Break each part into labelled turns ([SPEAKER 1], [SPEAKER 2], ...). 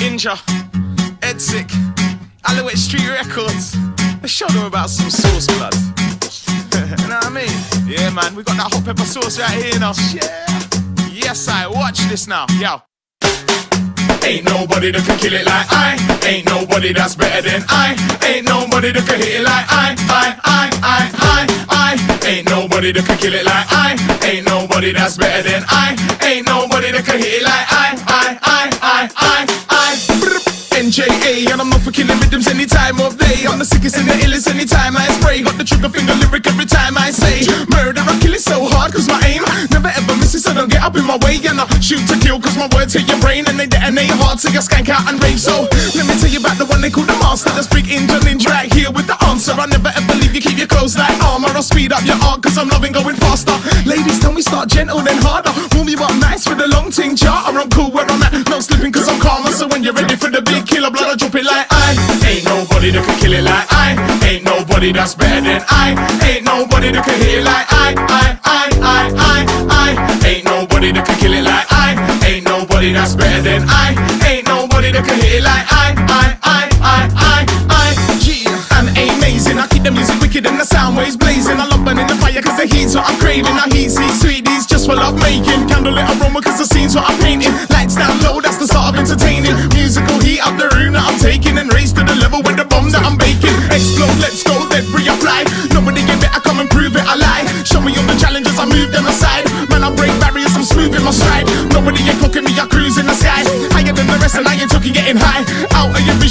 [SPEAKER 1] Inja, Edsik, Alouette Street Records. Let's show them about some sauce, blood. you know what I mean? Yeah, man, we got that hot pepper sauce right here now. Yeah. Yes, I watch this now. Yo. Ain't nobody that can kill it like I. Ain't nobody that's better than I. Ain't nobody that can hit it like I. I, I, I, I, I. Ain't nobody that can kill it like I. Ain't nobody that's better than I. Ain't nobody that can hit it like I. I, I, I, I, rhythms any time of day. I'm the sickest and the illest anytime I spray. Got the trigger finger lyric every time I say murder. I kill it so hard cause my aim never ever misses, so don't get up in my way. And I shoot to kill cause my words hit your brain and they detonate hard, so you skank out and rave. So let me tell you about the one they call the master. That's big Indian ninja right here with the answer. I never ever leave you, keep you close like armor. I'll speed up your arc cause I'm loving going faster. Ladies, tell me start gentle then harder. Warm you up nice with a long ting charter. I'm cool where I'm at, no slipping cause I'm calmer. So when you're ready for the big killer blood, I drop it like. Ain't nobody that can kill it like I. Ain't nobody that's better than I. Ain't nobody that can hit it like I. I, I, I, I, I. Ain't nobody that can kill it like I. Ain't nobody that's better than I. Ain't nobody that can hit it like I. I, I, I, I, I. Yeah, I'm amazing. I keep the music wicked and the sound waves blazing. I love burning the fire cause the heat's what I'm craving. I heat see sweeties just for love making. Candlelit aroma cause the scene's what I'm painting. Lights down low,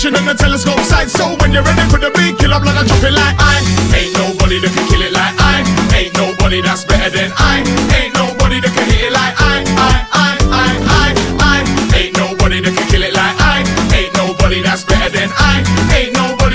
[SPEAKER 1] Position on the telescope sight, so when you're ready for the big kill, blood, I drop it like I. Ain't nobody that can kill it like I. Ain't nobody that's better than I. Ain't nobody that can hit it like I. I, I, I, I, I. Ain't nobody that can kill it like I. Ain't nobody that's better than I. Ain't nobody.